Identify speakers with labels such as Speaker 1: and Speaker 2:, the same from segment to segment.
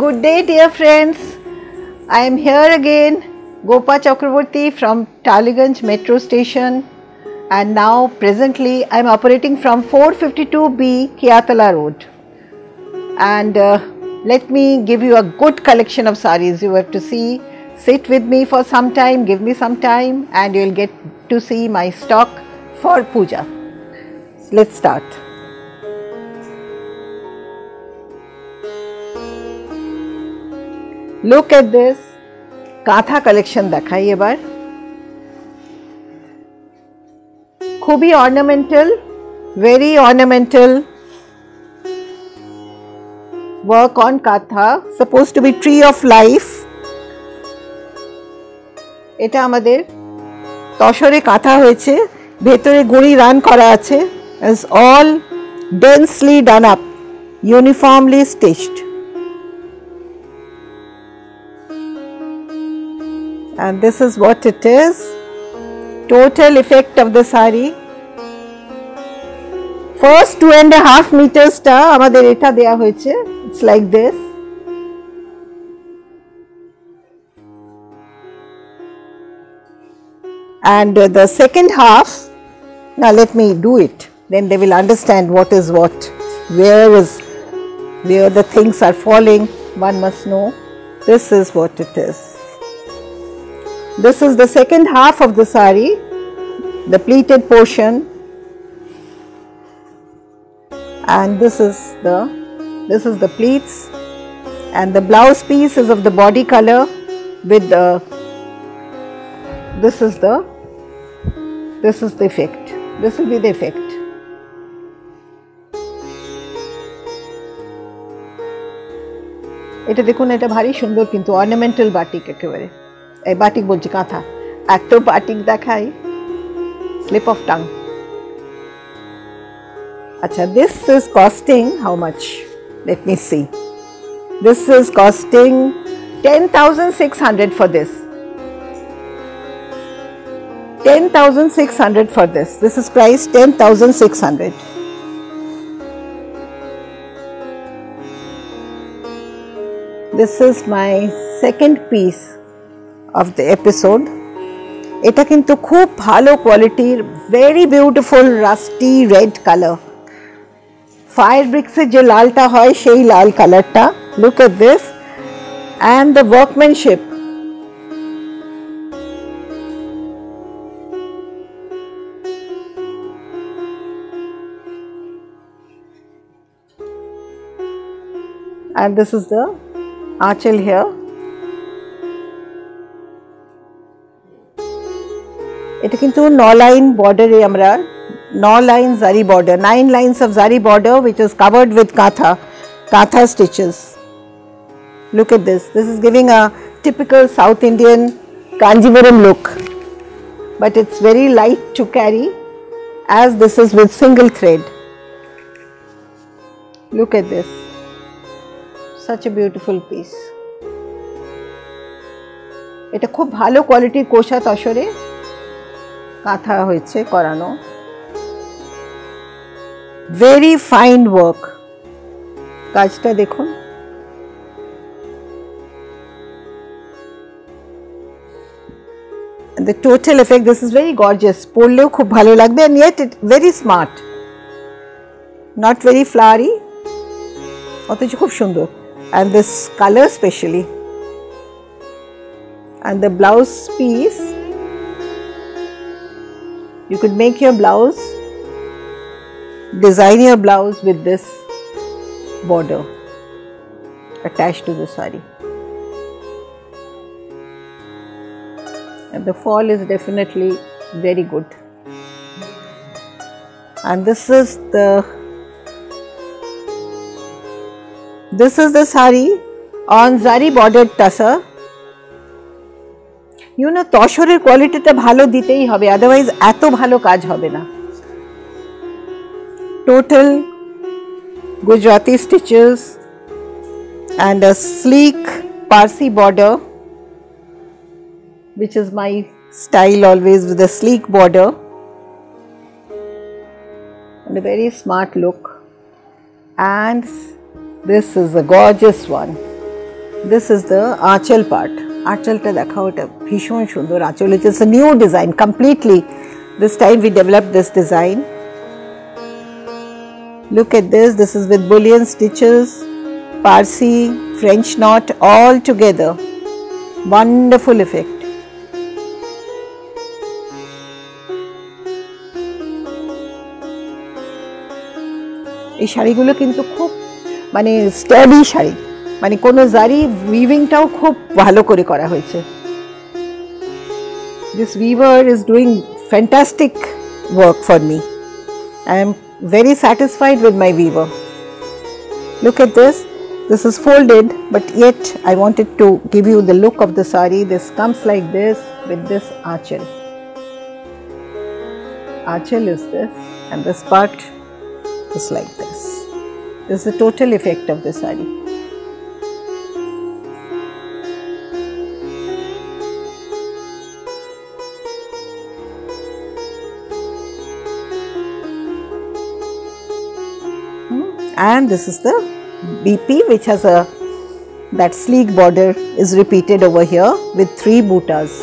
Speaker 1: Good day, dear friends. I am here again, Gopa Chakraborty from Tollygunj metro station, and now presently I am operating from 452B Keyatala Road. And uh, let me give you a good collection of saris. You have to see, sit with me for some time, give me some time, and you will get to see my stock for puja. Let's start. Look at this kantha collection দেখাই এবার। খুবই ornamental very ornamental work on kantha suppose to be tree of life এটা আমাদের তসরে কাঁথা হয়েছে, ভেতরে গুড়ি run করা আছে is all densely done up uniformly stitched and this is what it is total effect of the sari first two and a half meters টা আমাদের এটা দেয়া হয়েছে it's like this and uh, the second half now let me do it then they will understand what is what where is where the things are falling one must know this is what it is this is the second half of the sari, the pleated portion and this is the this is the pleats and the blouse piece is of the body color with the this is the this is the effect this will be the effect এটা দেখুন এটা ভারী সুন্দর কিন্তু ornamental batik একেবারে এই batik বলছি কাঁথা এত বাটিক দেখাই স্লিপ অফ টাং আচ্ছা this is costing how much let me see this is costing ten thousand six hundred for this ten thousand six hundred for this this is price ten thousand six hundred this is my second piece of the episode এটা কিন্তু খুব ভালো কোয়ালিটির very beautiful rusty red colour fire ব্রিক্সের যে লালটা হয় সেই লাল কালারটা look at this and the workmanship and this is the archel here এটা কিন্তু ন লাইন border. আমরা ন zari border, nine lines of zari border which is covered with kantha, kantha stitches. Look at this, this is giving a typical South Indian Kanjivaram look but it's very light to carry as this is with single thread. Look at this, such a beautiful piece. এটা খুব ভালো quality কোষা তসরে কাঁথা হয়েছে করানো very fine work কাজটা দেখুন the total effect this is very gorgeous পরলেও খুব ভালো লাগবে and yet it very smart not very flowery অথচ খুব সুন্দর and this color specially and the blouse piece you could make your blouse design your blouse with this border attached to the sari. And the fall is definitely very good. And this is the this is the sari on zari bordered tussar you know তসরের কোয়ালিটিটা ভালো দিতেই হবে otherwise এত ভালো কাজ হবে না total Gujarati stitches and a slick Parsi border which is my style always with a sleek border and a very smart look and this is a gorgeous one this is the archel part আঁচলটা দেখাও এটা ভীষণ সুন্দর আঁচল ইট ইস a new design completely this time we developed this design look at this this is with bullion stitches parsi french knot all together wonderful effect এই শাড়িগুলো কিন্তু খুব মানে স্টাডি শাড়ি মানে কোনো জারি উইভিংটাও খুব ভালো করে করা হয়েছে this weaver is doing fantastic work for me I am very satisfied with my weaver. Look at this, this is folded but yet I wanted to give you the look of the sari. This comes like this with this archel. Archel is this and this part is like this. This is the total effect of the sari. And this is the BP which has a that sleek border is repeated over here with three butas.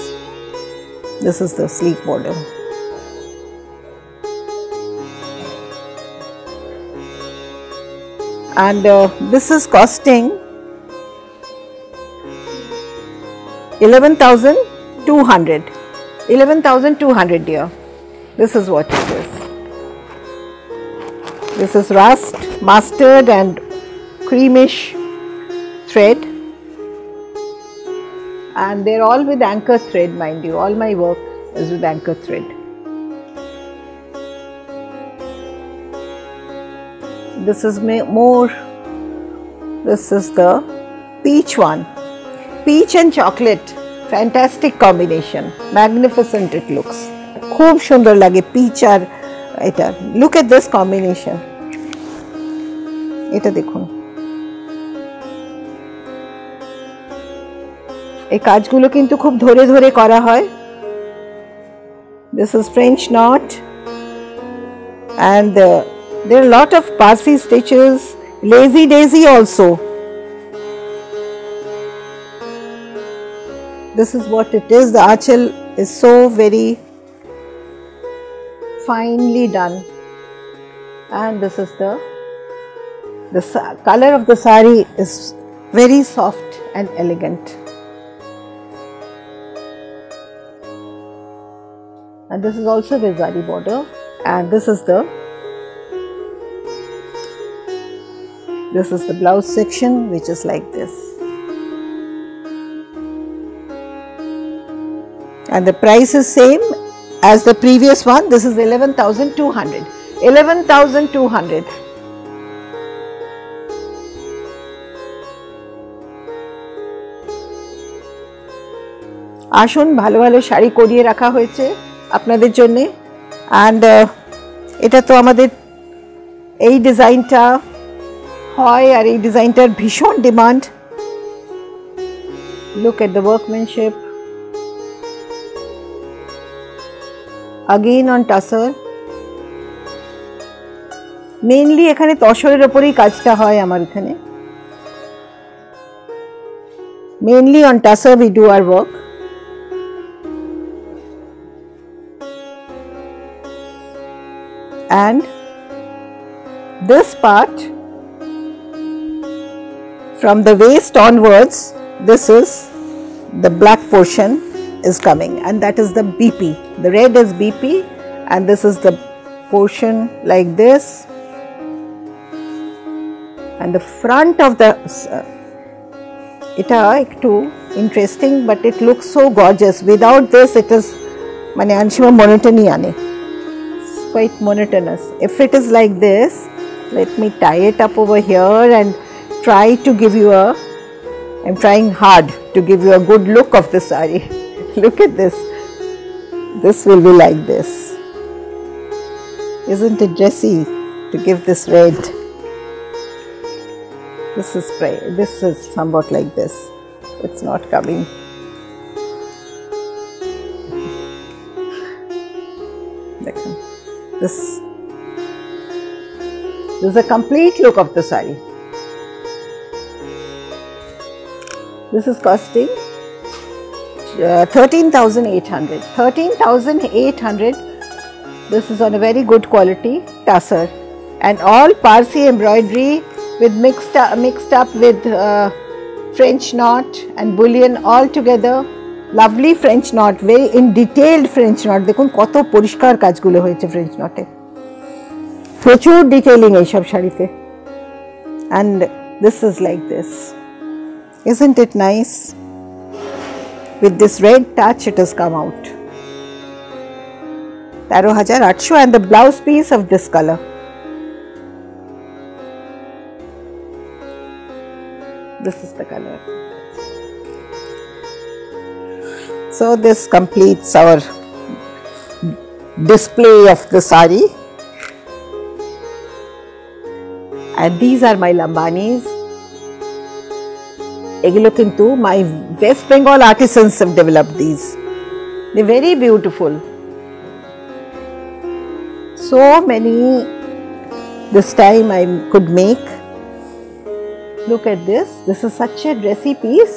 Speaker 1: This is the sleek border. And uh, this is costing 11,200. 11,200 dear. This is what it is. This is rust, mustard and creamish thread and they're all with anchor thread mind you, all my work is with anchor thread. This is more, this is the peach one, peach and chocolate, fantastic combination, magnificent it looks. খুব সুন্দর লাগে pitch আর এটা look at this combination এটা দেখুন এই কাজগুলো কিন্তু খুব ধরে ধরে করা হয় this is French knot and uh, there are a lot of Parsi stitches lazy daisy also this is what it is the archel is so very finely done. And this is the the color of the sari is very soft and elegant. And this is also Vezari border. And this is the this is the blouse section which is like this. And the price is same as the previous one this is 11200 11200 আসুন ভালো ভালো শাড়ি করিয়ে রাখা হয়েছে আপনাদের জন্যে and এটা তো আমাদের এই ডিজাইনটা হয় আর এই ডিজাইনটার ভীষণ demand look at the workmanship again on tussar mainly এখানে তসরের ওপরেই কাজটা হয় আমার এখানে mainly on tussar we do our work and this part from the waist onwards this is the black portion is coming. And that is the BP. The red is BP and this is the portion like this. And the front of the uh, it are too interesting but it looks so gorgeous. Without this it is anshima monotony it's quite monotonous. If it is like this let me tie it up over here and try to give you a I'm trying hard to give you a good look of the saree. look at this. This will be like this. Isn't it dressy to give this red? This is this is somewhat like this. It's not coming. Um, this, this is a complete look of the sari. This is costing uh, 13,800. 13,800. This is on a very good quality tussar and all Parsi embroidery with mixed up, mixed up with uh, French knot and bullion all together. Lovely French knot, very in detailed French knot. দেখুন কত পরিষ্কার কাজগুলো হয়েছে French নটে প্রচুর detailing এইসব শাড়িতে and this is like this isn't it nice With this red touch it has come out. 13800 and the blouse piece of this color. This is the color. So this completes our display of the sari. And these are my lambanis এগুলো কিন্তু my West Bengal artisans have developed these they're very beautiful so many this time I could make look at this this is such a dressy piece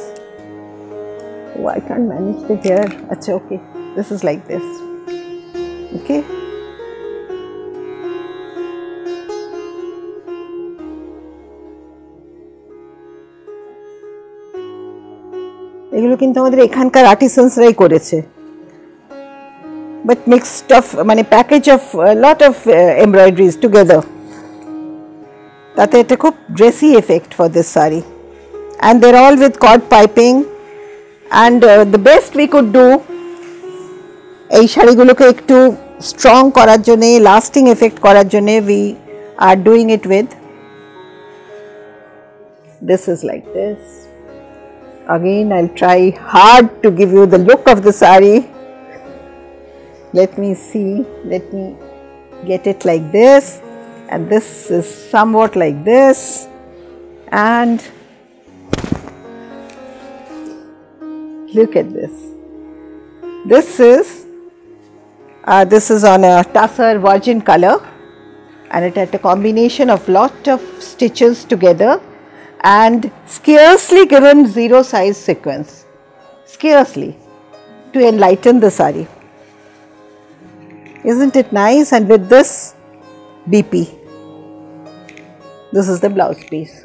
Speaker 1: oh I can't manage the hair Achha, okay this is like this okay এগুলো কিন্তু আমাদের এখানকার আর্টিসানসরাই করেছে but mixed of মানে package of lot of embroideries together তাতে এটা খুব dressy effect for this sari and there all with cord piping and the best we could do এই শাড়িগুলোকে একটু স্ট্রং করার জন্যে লাস্টিং এফেক্ট করার জন্যে we are doing it with this is like this again I'll try hard to give you the look of the sari. Let me see. Let me get it like this. And this is somewhat like this. And look at this. This is uh, this is on a tussar virgin color. And it had a combination of lot of stitches together and scarcely given zero size sequence, scarcely to enlighten the sari. Isn't it nice? And with this BP, this is the blouse piece.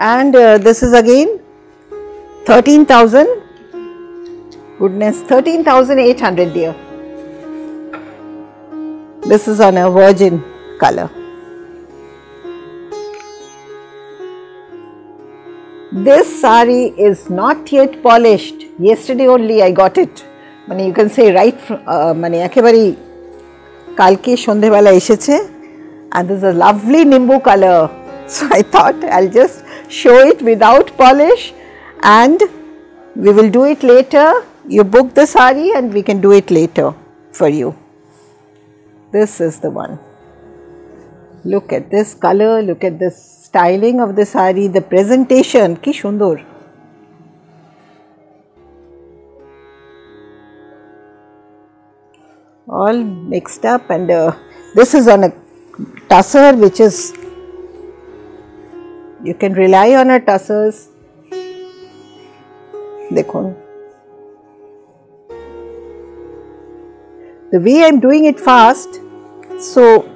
Speaker 1: And uh, this is again 13,000, goodness, 13,800 dear. This is on a virgin color. This sari is not yet polished. Yesterday only I got it. মানে you can say right মানে একেবারেই কালকে সন্ধেবেলা এসেছে and this is a lovely nimbu color. So I thought I'll just show it without polish and we will do it later. You book the sari and we can do it later for you. This is the one. Look at this color, look at this styling of the sari, the presentation. Ki shundur. All mixed up and uh, this is on a tussar which is you can rely on our tussers. देखो the way I am doing it fast, so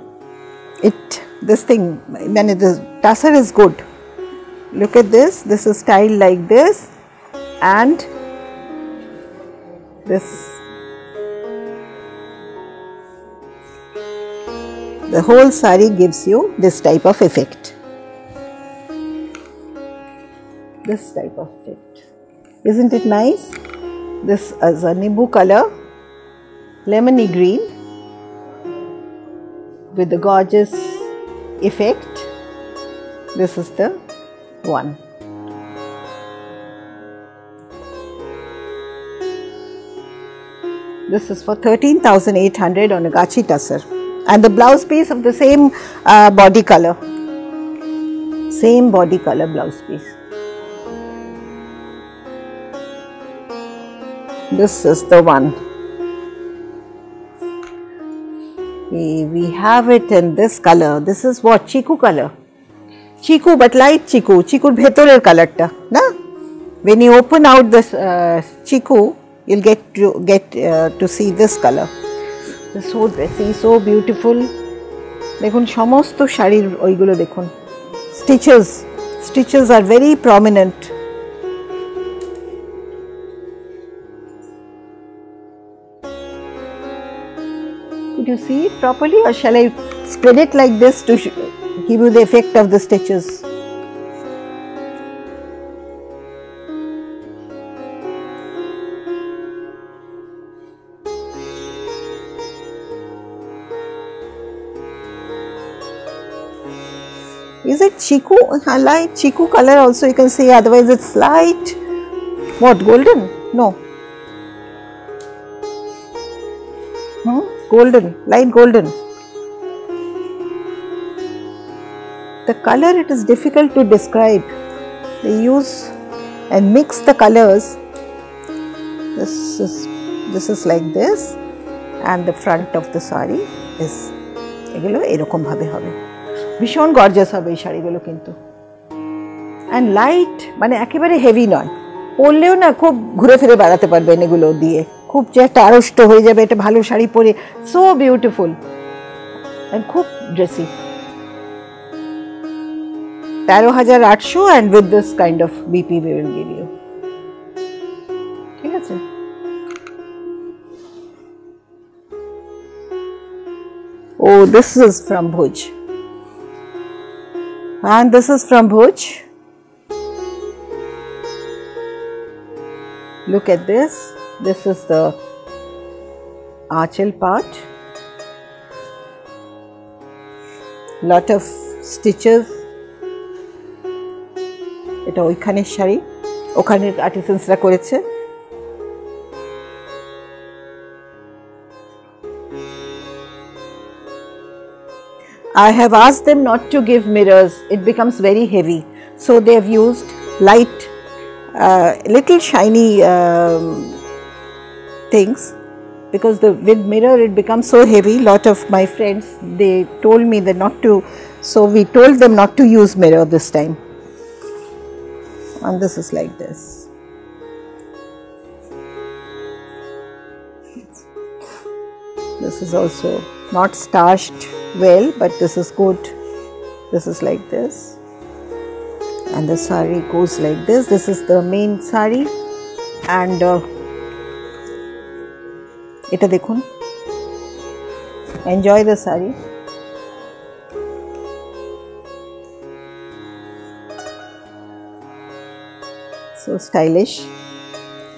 Speaker 1: it this thing, when the tussar is good. Look at this, this is styled like this and this. The whole sari gives you this type of effect. This type of effect. Isn't it nice? This is a Nimbu color lemony green with the gorgeous effect. This is the one. This is for 13,800 on a Gachi tussar and the blouse piece of the same uh, body color, same body color blouse piece. This is the one. we have it in this color. This is what? Chiku color. Chiku but light chiku. Chiku bhetorer color ta, na? When you open out this uh, chiku, you'll get to get uh, to see this color. It's so dressy, so beautiful. দেখুন সমস্ত শাড়ির ওইগুলো দেখুন stitches stitches are very prominent You see it properly or shall I spread it like this to give you the effect of the stitches? Is it chiku? Light chiku color also you can see otherwise it's light. What golden? No. golden, light golden. The color it is difficult to describe. They use and mix the colors. This is this is like this and the front of the sari is এগুলো এরকম ভাবে হবে ভীষণ gorgeous হবে এই শাড়িগুলো কিন্তু and light মানে একেবারে হেভি নয় পরলেও না খুব ঘুরে ফিরে বেড়াতে পারবেন এগুলো দিয়ে খুব যে একটা আড়ষ্ট হয়ে যাবে একটা ভালো শাড়ি পরে সো বিউটিফুল খুব ড্রেসি তেরো হাজার আটশো and with this kind of BP will give you ঠিক আছে Oh, this is from Bhuj. And this is from Bhuj. Look at this. This is the archel part. Lot of stitches. এটা ওইখানের শাড়ি ওখানের আর্টিসেন্সরা করেছে I have asked them not to give mirrors, it becomes very heavy. So they have used light, uh, little shiny um, things because the with mirror it becomes so heavy. Lot of my friends they told me that not to so we told them not to use mirror this time. And this is like this. This is also not starched well but this is good. This is like this. And the sari goes like this. This is the main sari. And uh, এটা দেখুন enjoy the sari so stylish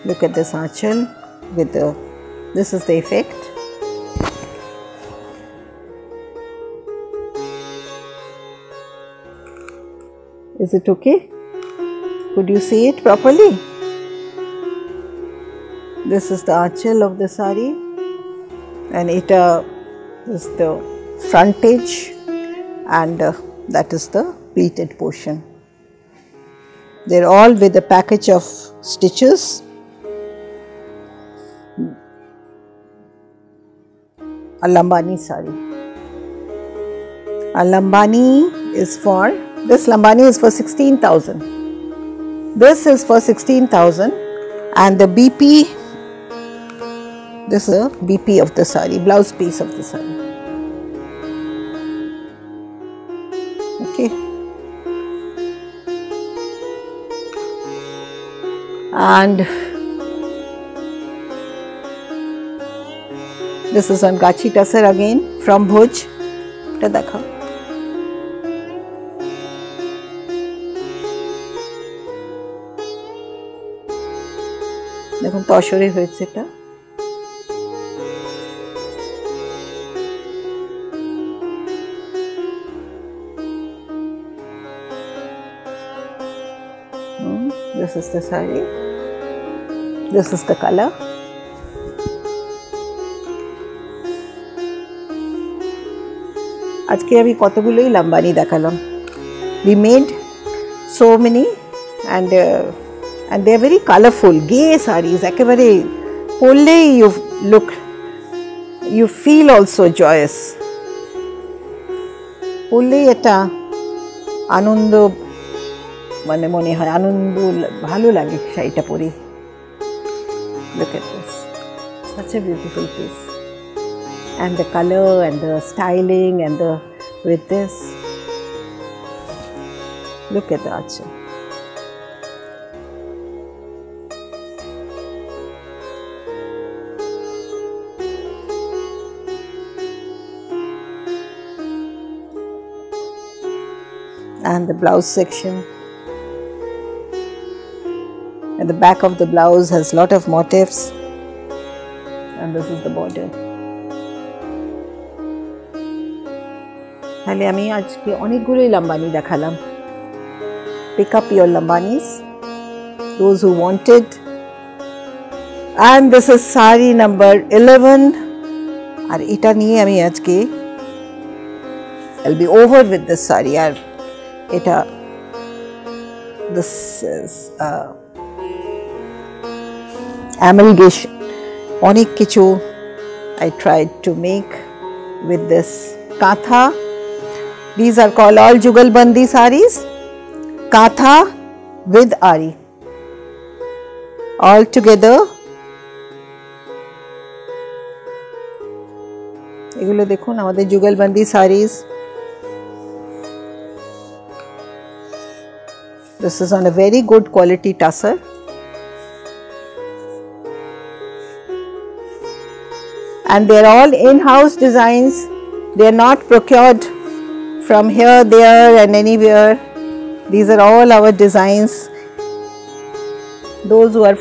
Speaker 1: look at this archel with the this is the effect is it okay could you see it properly this is the archel of the sari and it uh, is the frontage and uh, that is the pleated portion. They are all with a package of stitches. A Lambani sari. A Lambani is for, this Lambani is for 16,000. This is for 16,000 and the BP this is a BP of the sari, blouse piece of the sari. Okay. And this is on Gachi Tasar again from Bhuj. এটা দেখাও দেখুন তসরে হয়েছে এটা this is the sari this is the color আজকে আমি কতগুলোই লাম্বানি দেখালাম we made so many and uh, and they are very colorful gay sarees একেবারে পরলেই you look you feel also joyous পরলেই একটা আনন্দ মানে মনে হয় আনন্দ ভালো লাগে শাড়িটা পরে look at this such a beautiful piece and the color and the styling and the with this look at the archer and the blouse section and the back of the blouse has lot of motifs and this is the border তাহলে আমি আজকে অনেকগুলোই লাম্বানি দেখালাম pick up your lambanis those who wanted and this is sari number 11 আর এটা নিয়ে আমি আজকে I'll be over with this sari আর এটা this is uh, amalgamation অনেক কিছু I tried to make with this katha these are called all jugalbandi saris katha with ari all together এগুলো দেখুন আমাদের Jugalbandi saris This is on a very good quality tussar. And they are all in-house designs. They are not procured from here, there and anywhere. These are all our designs. Those who are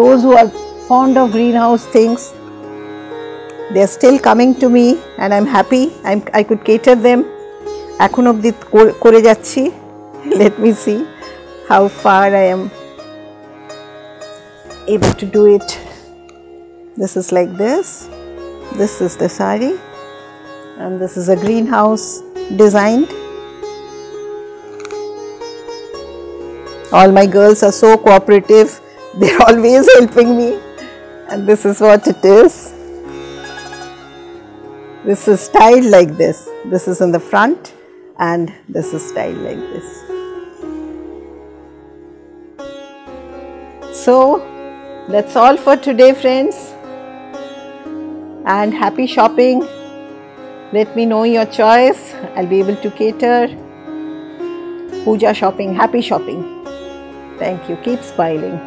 Speaker 1: those who are fond of greenhouse things, they are still coming to me and I'm happy. I'm, I could cater them. এখন অবধি করে যাচ্ছি let me see how far I am able to do it. this is like this. This is the sari and this is a greenhouse designed. All my girls are so cooperative. They're always helping me and this is what it is. This is styled like this. This is in the front and this is styled like this. So that's all for today friends and happy shopping. Let me know your choice. I'll be able to cater. Puja shopping, happy shopping. Thank you. Keep smiling.